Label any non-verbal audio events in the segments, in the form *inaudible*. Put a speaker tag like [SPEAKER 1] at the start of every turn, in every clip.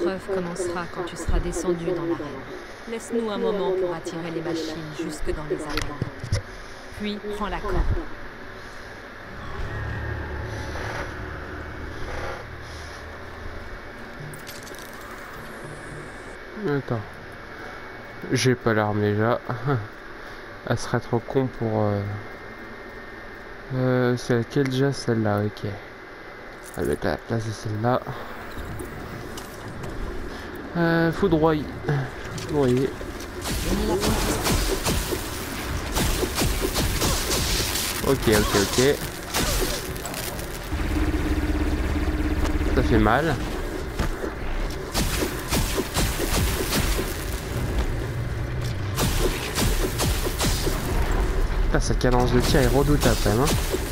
[SPEAKER 1] L'épreuve commencera quand tu seras descendu dans l'arène. Laisse-nous un moment pour attirer les machines jusque dans les arènes. Puis prends la corde.
[SPEAKER 2] Attends. J'ai pas l'arme déjà. *laughs* Elle serait trop con pour... Euh... Euh, c'est laquelle déjà Celle-là, ok. Avec la place de celle-là. Euh, foudroyer. Foudroyer. Ok, ok, ok. Ça fait mal. Putain, sa cadence de tir est redoutable quand même. Hein.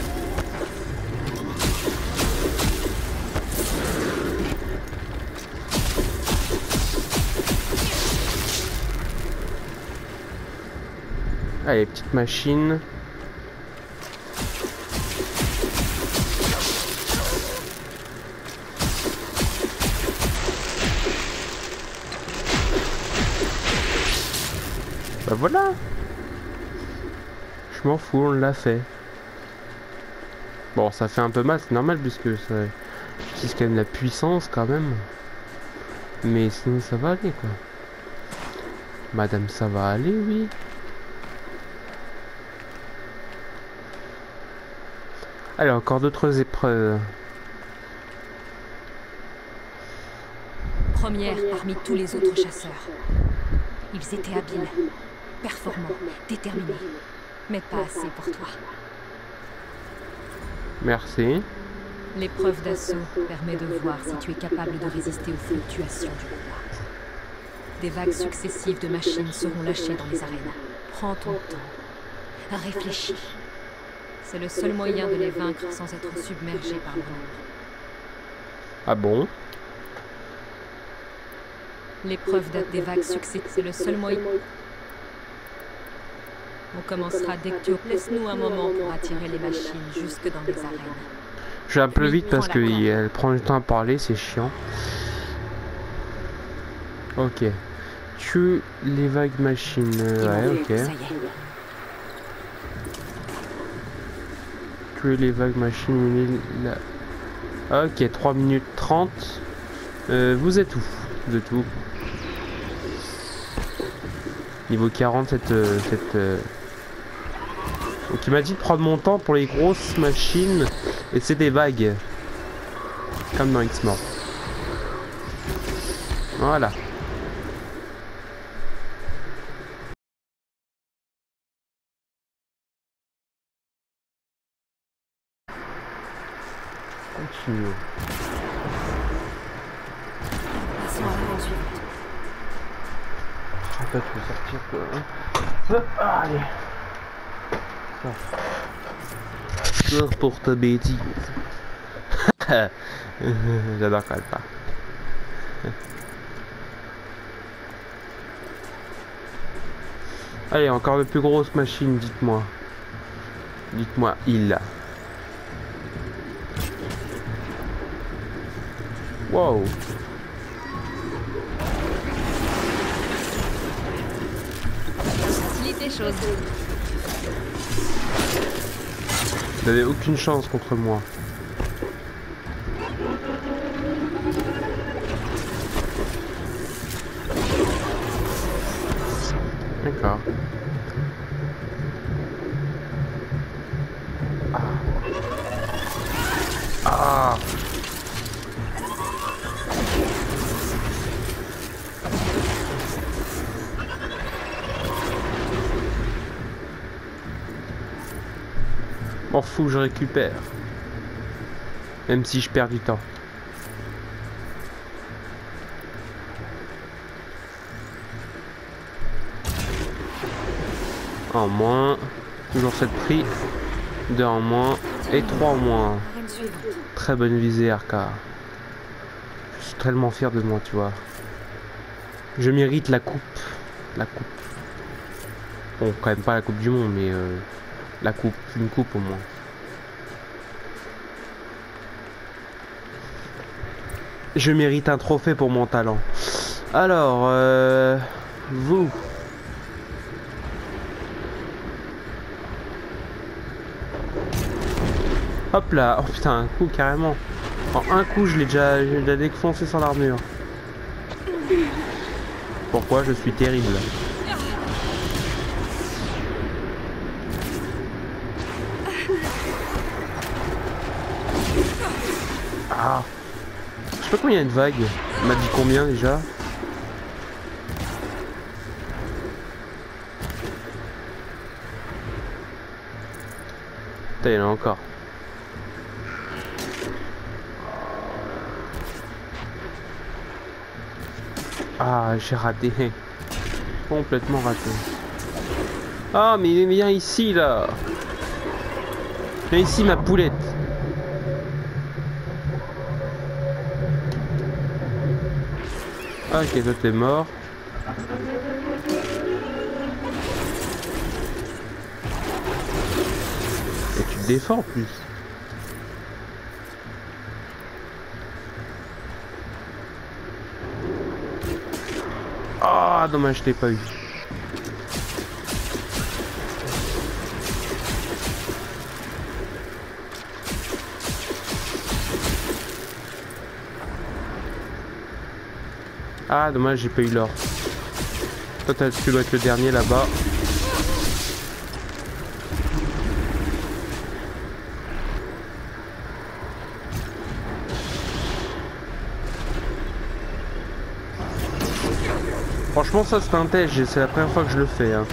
[SPEAKER 2] Allez, petite machine. Bah voilà je m'en fous, on l'a fait. Bon, ça fait un peu mal, c'est normal puisque ça... c'est quand même la puissance quand même. Mais sinon ça va aller quoi. Madame, ça va aller, oui. Allez, encore d'autres épreuves.
[SPEAKER 1] Première parmi tous les autres chasseurs. Ils étaient habiles, performants, déterminés mais pas assez pour toi.
[SPEAKER 2] Merci.
[SPEAKER 1] L'épreuve d'assaut permet de voir si tu es capable de résister aux fluctuations du pouvoir. Des vagues successives de machines seront lâchées dans les arènes. Prends ton temps. Réfléchis. C'est le seul moyen de les vaincre sans être submergé par le nombre.
[SPEAKER 2] Ah bon?
[SPEAKER 1] L'épreuve des vagues successives, c'est le seul moyen. On commencera dès que tu... Laisse-nous un moment pour attirer les machines jusque dans les arènes.
[SPEAKER 2] Je vais un peu vite parce qu'elle prend du temps à parler, c'est chiant. Ok. Tu les vagues machines. Ouais, ok. Les vagues machines. Ok, 3 minutes 30. Euh, vous êtes où? Êtes où? Niveau 40, cette... Euh, cette euh, donc il m'a dit de prendre mon temps pour les grosses machines et c'est des vagues. Comme dans X-Mort. Voilà. Continuons. Je vais pas sortir quoi. Hein. allez. Sors pour ta bêtise. *laughs* J'adore quand elle parle. Allez, encore de plus grosses machines, dites-moi. Dites-moi, il. Wow.
[SPEAKER 1] Choses.
[SPEAKER 2] Vous n'avez aucune chance contre moi. D'accord. M'en fous, je récupère. Même si je perds du temps. En moins. Toujours cette prix. Deux en moins. Et trois en moins. Très bonne visée, Arca. Je suis tellement fier de moi, tu vois. Je mérite la coupe. La coupe. Bon, quand même pas la coupe du monde, mais... Euh la coupe, une coupe au moins. Je mérite un trophée pour mon talent. Alors, euh, vous. Hop là, oh putain, un coup carrément. En un coup, je l'ai déjà, déjà défoncé sans l'armure. Pourquoi je suis terrible Il y a une vague. Il m'a dit combien déjà Putain, il y en a encore. Ah, j'ai raté. Complètement raté. Ah, mais viens ici, là. Viens ici, ma poulette. Ok, toi t'es mort. Et tu te défends en plus. Ah, dommage, je t'ai pas eu. Ah, dommage, j'ai pas eu l'or. Toi, tu dois être le dernier là-bas. Franchement, ça c'est un test, c'est la première fois que je le fais. Hein.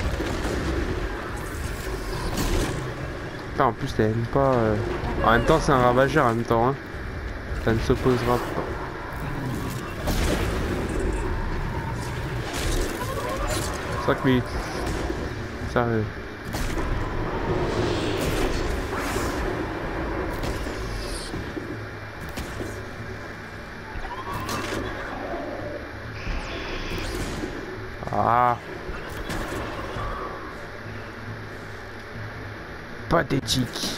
[SPEAKER 2] en plus, t'aimes pas. Euh, en même temps, c'est un ravageur en même temps. Hein. Ça ne s'opposera pas. Fuck me. Sérieux. Ah. Pathétique.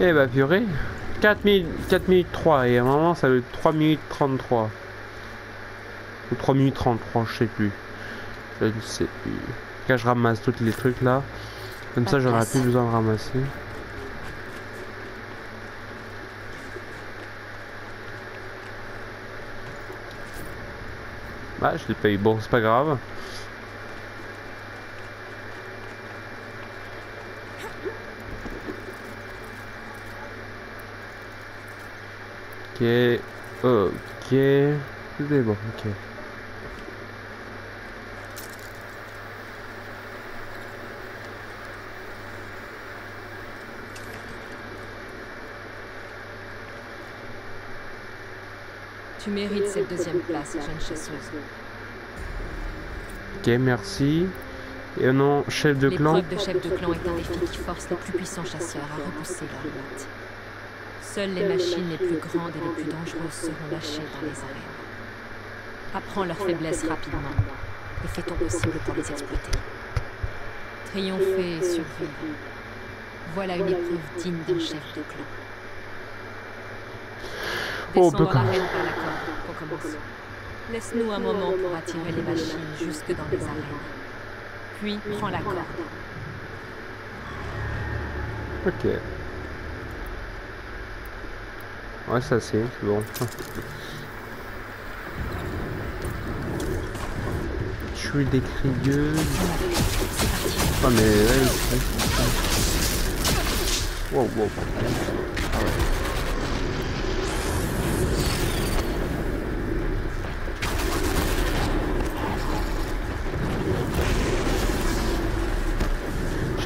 [SPEAKER 2] Eh bah purée. 4 minutes, 4 minutes 3 et à un moment ça veut 3 minutes 33. Ou 3 minutes 33, je sais plus. Je ne sais plus. Quand je ramasse tous les trucs là. Comme ça, j'aurais plus besoin de ramasser. Bah, je l'ai payé. Bon, c'est pas grave. Ok. Ok. C'est bon, ok.
[SPEAKER 1] Tu mérites cette deuxième place, jeune chasseuse.
[SPEAKER 2] Ok, merci. Et non, chef de clan.
[SPEAKER 1] L'épreuve de chef de clan est un défi qui force les plus puissants chasseurs à repousser leurs limites. Seules les machines les plus grandes et les plus dangereuses seront lâchées dans les arènes. Apprends leurs faiblesses rapidement et fais ton possible pour les exploiter. Triompher et survivre. Voilà une épreuve digne d'un chef de clan. Oh, corde pour commencer. Laisse-nous un moment pour attirer les machines jusque dans les arènes. Puis prends la corde.
[SPEAKER 2] Ok. Ouais, ça c'est bon. Je suis des crieuses. Ah mais ouais, Wow, wow. Ah ouais.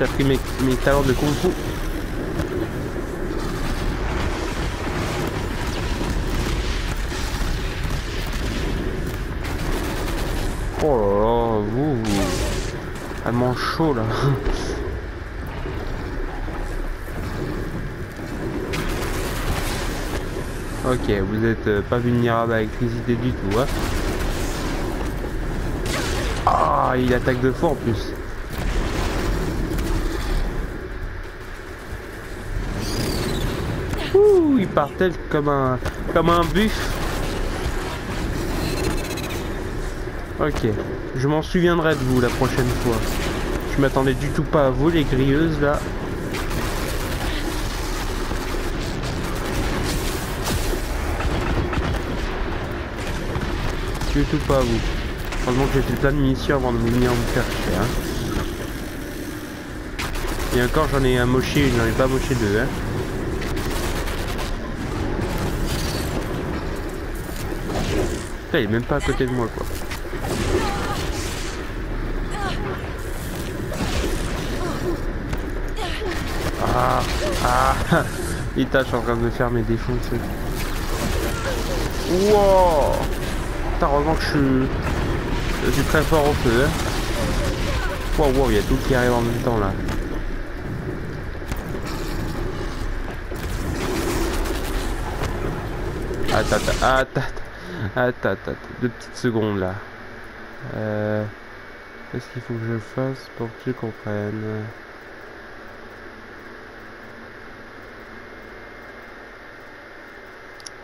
[SPEAKER 2] J'ai appris mes, talents de kung fu. Oh là là, vous, vous... Mange chaud là. *laughs* ok, vous êtes euh, pas vulnérable à l'électricité du tout. Hein. Ah, il attaque de fort en plus. Partait comme un, comme un buff. Ok, je m'en souviendrai de vous la prochaine fois. Je m'attendais du tout pas à vous, les grilleuses, là. Du tout pas à vous. Heureusement que j'ai fait plein de munitions avant de venir vous faire chier. Hein. Et encore, j'en ai un moché, j'en ai pas moché deux. Hein. Il est même pas à côté de moi, quoi. Ah, ah, il tâche en train de me faire mes défoncer. Wow heureusement que je suis, je suis très fort au feu. Hein. Wow, wow, il y a tout qui arrive en même temps là. Attends, *laughs* attends, deux petites secondes là. Euh, Qu'est-ce qu'il faut que je fasse pour que tu comprennes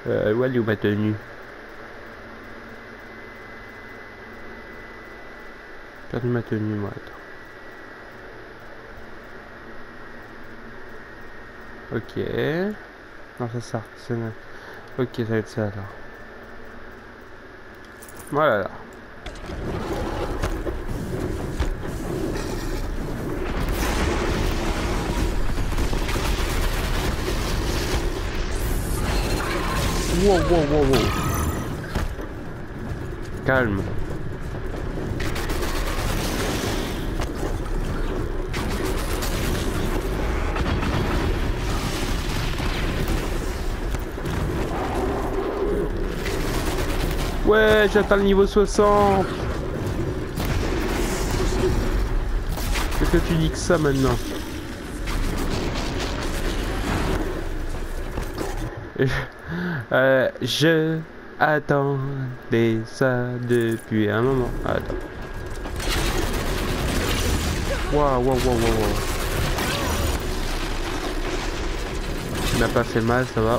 [SPEAKER 2] Euh, où est ma tenue perdu ma tenue, moi, attends. Ok. Non, ça sort. Ok, ça va être ça, alors. Voilà. Wow, wow, wow, wow. Calme. Ouais, j'atteins le niveau 60. Qu'est-ce que tu dis que ça maintenant *laughs* euh, Je attendais ça depuis un moment. Attends. Waouh, waouh, waouh, waouh. Il n'a pas fait mal, ça va.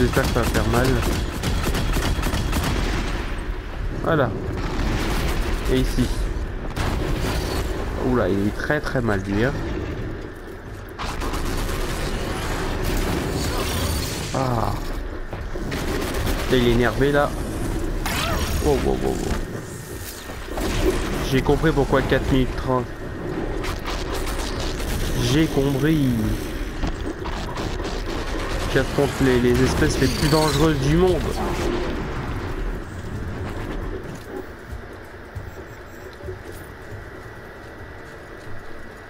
[SPEAKER 2] J'espère que ça va faire mal. Voilà. Et ici. Oula, il est très très mal lui. Hein. Ah. il est énervé là. Oh, oh, oh, J'ai compris pourquoi 4 minutes 30. J'ai compris qui affronte les, espèces les plus dangereuses du monde.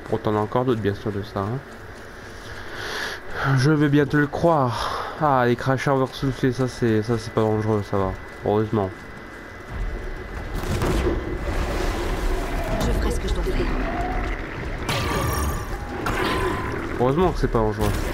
[SPEAKER 2] Pourtant, on a encore d'autres, bien sûr, de ça. Hein. Je vais bien te le croire. Ah, les crachers souffler, ça c'est ça c'est pas dangereux, ça va. Heureusement.
[SPEAKER 1] Je ferai ce que je dois faire.
[SPEAKER 2] Heureusement que c'est pas dangereux.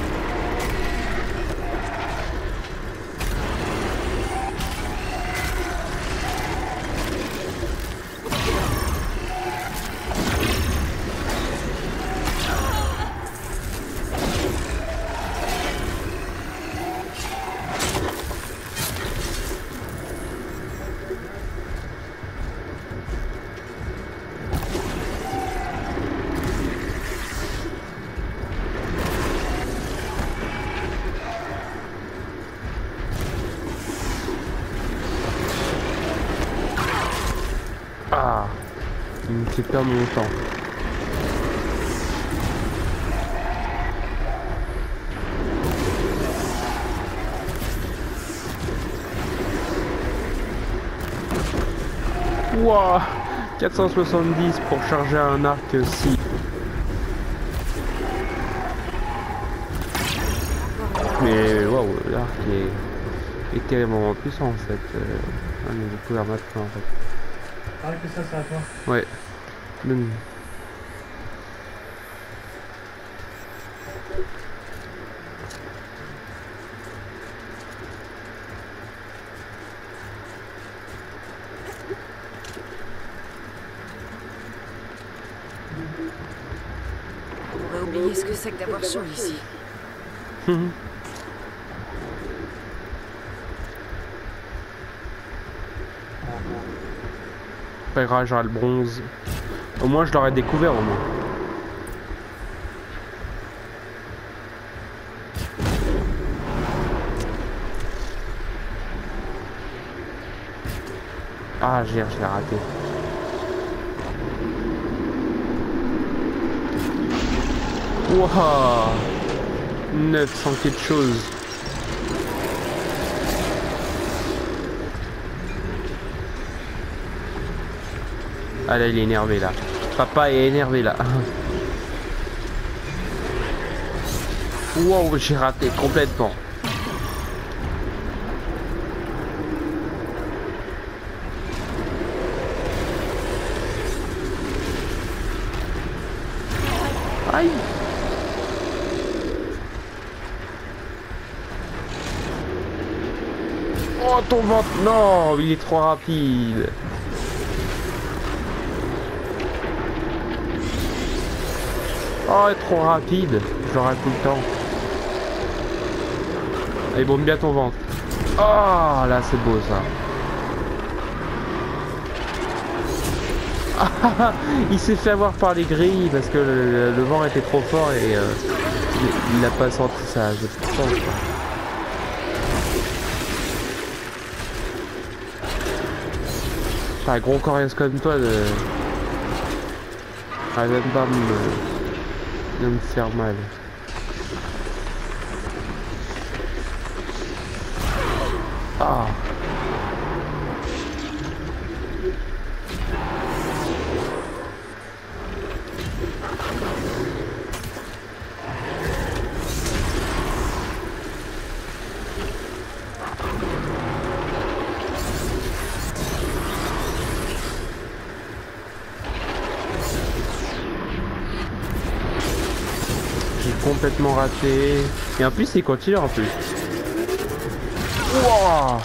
[SPEAKER 2] Perdre mon temps. Wouah 470 pour charger un arc si. Mais waouh, l'arc est, est terriblement puissant en fait. Euh, on a découvert maintenant en fait.
[SPEAKER 3] Que ça c'est à toi
[SPEAKER 2] Ouais
[SPEAKER 1] plume. Qu'est-ce que c'est que d'avoir chaud ici
[SPEAKER 2] Pérage à bronze. Au moins, je l'aurais découvert au moins. Ah, j'ai raté. Wouah 900 quelque chose. Ah là, il est énervé là. Papa est énervé là. Wow, j'ai raté complètement. Aïe Oh ton ventre Non Il est trop rapide Oh, trop rapide J'aurai tout le temps. Allez, bombe bien ton ventre. Oh, là, c'est beau, ça. *laughs* il s'est fait avoir par les grilles parce que le, vent était trop fort et euh, il n'a pas senti ça. Je pense. un gros coriace comme toi de... Ah, même pas me... me faire mal. Ah complètement raté. Et en plus, il continue en plus. Wow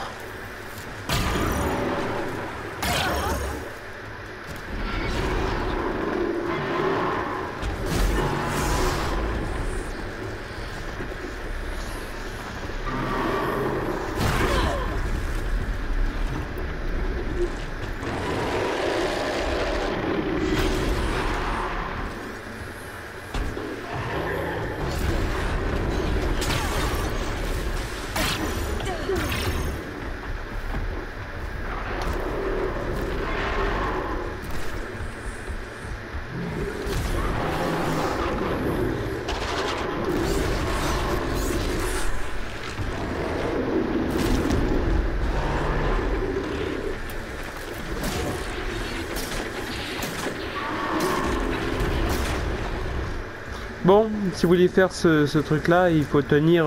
[SPEAKER 2] si vous voulez faire ce, truc là, il faut tenir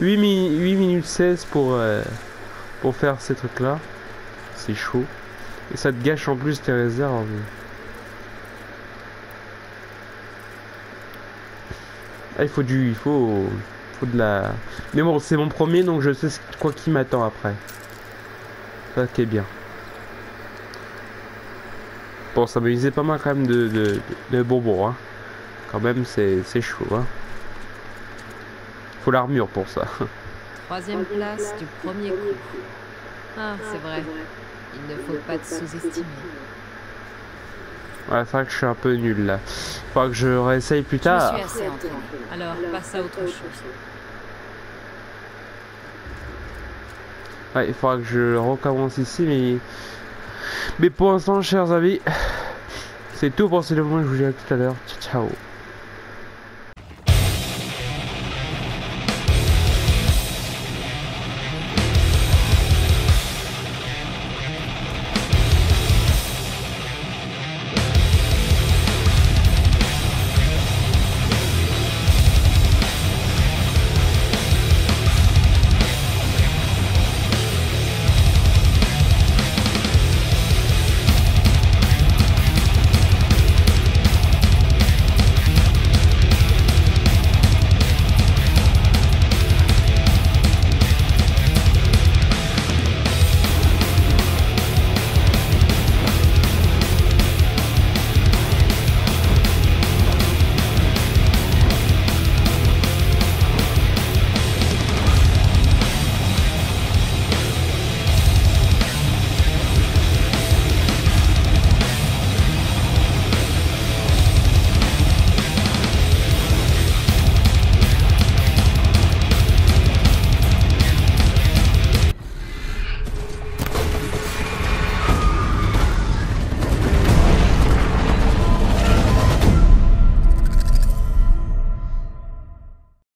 [SPEAKER 2] 8, euh, minutes 16 pour, euh, pour faire ces trucs là. C'est chaud. Et ça te gâche en plus tes réserves. Ah, il faut du... Il faut... faut de la... Mais bon, c'est mon premier, donc je sais quoi qui m'attend après. Ça qui est bien. Bon, ça me pas mal quand même de, de, de bonbons, hein. Quand même, c'est chaud. Hein. Faut l'armure pour ça.
[SPEAKER 1] Troisième place du premier coup. Ah, c'est vrai. Il ne faut pas te sous-estimer.
[SPEAKER 2] Ouais, c'est vrai que je suis un peu nul là. Faudra que je réessaye plus tard.
[SPEAKER 1] Je suis assez entraîné. Alors, passe à autre chose.
[SPEAKER 2] Ouais, il faudra que je recommence ici, mais... Mais pour l'instant, chers amis, c'est tout pour ce moment. Je vous dis à tout à l'heure. Ciao, ciao.